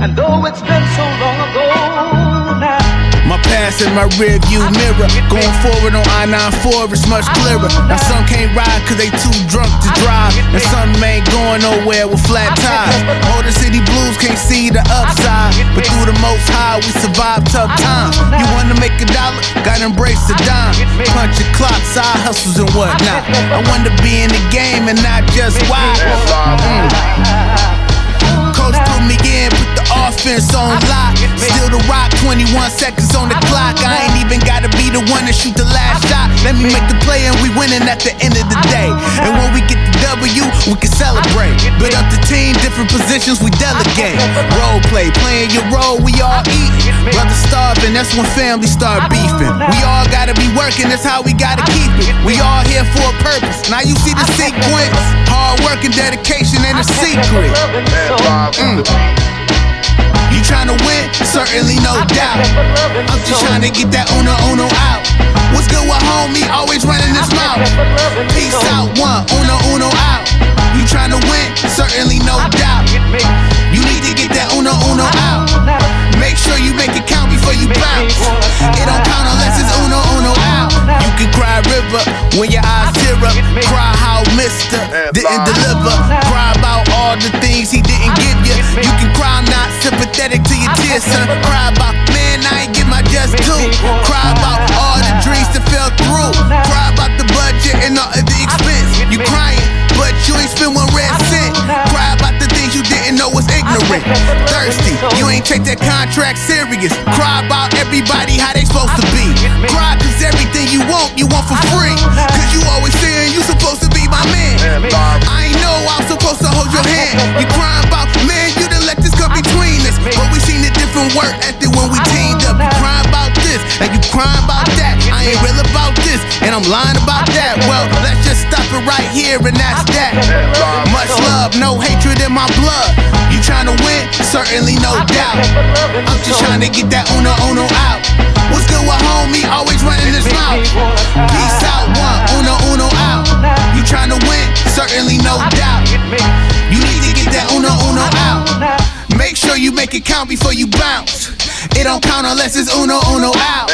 And though it's been so long ago now. My past in my rear view mirror. Going forward on I 94, it's much clearer. Now some can't ride cause they too drunk to drive. And some ain't going nowhere with flat tires. All the city blues can't see the upside. But through the most high, we survive tough times. You wanna make a dollar? Gotta embrace the dime. Punch your clock, side hustles and whatnot. I want to be in the game and not just watch. Mm. On. Still the rock, 21 seconds on the clock. I ain't even gotta be the one to shoot the last shot. Let me make the play and we winning at the end of the day. And when we get the W, we can celebrate. Build up the team, different positions, we delegate. Role play, playing your role, we all eat. Brother starving, that's when family start beefing. We all gotta be working, that's how we gotta keep it. We all here for a purpose. Now you see the sequence. Hard work Certainly no doubt. I'm just trying to get that uno uno out. What's good with homie? Always running his mouth. Peace out, one uno uno out. You tryna win? Certainly no doubt. You need to get that uno uno out. Make sure you make it count before you bounce. It don't count unless it's uno uno out. You can cry river when your eyes tear up. Cry how Mister didn't deliver. Cry about all the things he didn't give you. You can cry, I'm not sympathetic tears, son. Cry about, man, I ain't get my just due. Cry about all the dreams that fell through. Cry about the budget and all of the expense. You crying, but you ain't spend one red cent. Cry about the things you didn't know was ignorant. Thirsty, you ain't take that contract serious. Cry about everybody how they supposed to be. Cry cause everything you want, you want for free. Cause you always saying you supposed to be my man. I and I'm lying about that. Well, let's just stop it right here, and that's that. Uh, much love, no hatred in my blood. You tryna win? Certainly no doubt. I'm just trying to get that uno uno out. What's good with homie? Always running his mouth. Peace out, one uno uno out. You tryna win? Certainly no doubt. You need to get that uno uno out. Make sure you make it count before you bounce. It don't count unless it's uno uno out.